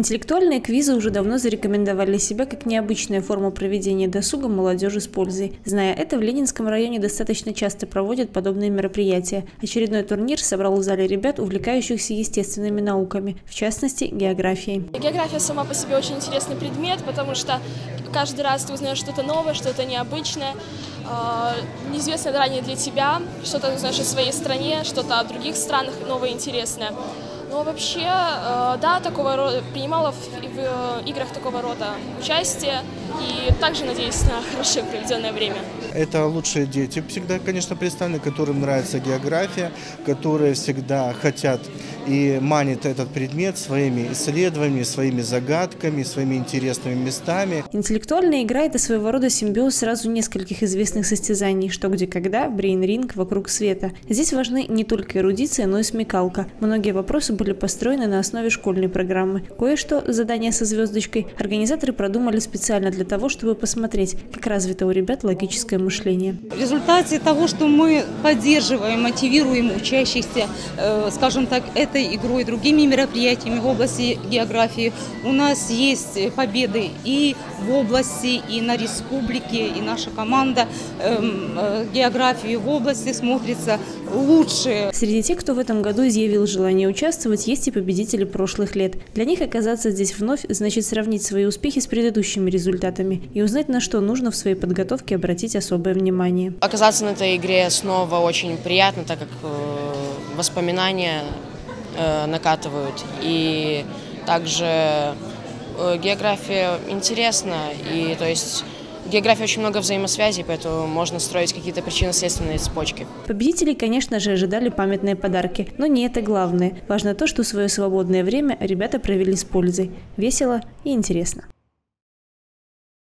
Интеллектуальные квизы уже давно зарекомендовали себя как необычная форма проведения досуга молодежи с пользой. Зная это, в Ленинском районе достаточно часто проводят подобные мероприятия. Очередной турнир собрал в зале ребят, увлекающихся естественными науками, в частности, географией. География сама по себе очень интересный предмет, потому что каждый раз ты узнаешь что-то новое, что-то необычное, э, неизвестное ранее для тебя, что-то узнаешь о своей стране, что-то о других странах новое интересное. Но вообще, э, да, такого рода, принимала в, в э, играх такого рода участие и также надеюсь на хорошее проведенное время. Это лучшие дети всегда, конечно, представлены, которым нравится география, которые всегда хотят и манит этот предмет своими исследованиями, своими загадками, своими интересными местами. Интеллектуальная игра – это своего рода симбиоз сразу нескольких известных состязаний «Что, где, когда», «Брейн-ринг», «Вокруг света». Здесь важны не только эрудиция, но и смекалка. Многие вопросы были построены на основе школьной программы. Кое-что, задание со звездочкой, организаторы продумали специально для того, чтобы посмотреть, как развито у ребят логическое мышление. В результате того, что мы поддерживаем, мотивируем учащихся, э, скажем так, этой игрой, другими мероприятиями в области географии, у нас есть победы и в области, и на республике, и наша команда эм, э, географии в области смотрится лучше. Среди тех, кто в этом году изъявил желание участвовать, есть и победители прошлых лет. Для них оказаться здесь вновь значит сравнить свои успехи с предыдущими результатами и узнать, на что нужно в своей подготовке обратить особое внимание. Оказаться на этой игре снова очень приятно, так как э, воспоминания э, накатывают. И также э, география интересна, и то есть географии очень много взаимосвязей, поэтому можно строить какие-то причинно-следственные цепочки. Победителей, конечно же, ожидали памятные подарки, но не это главное. Важно то, что свое свободное время ребята провели с пользой. Весело и интересно.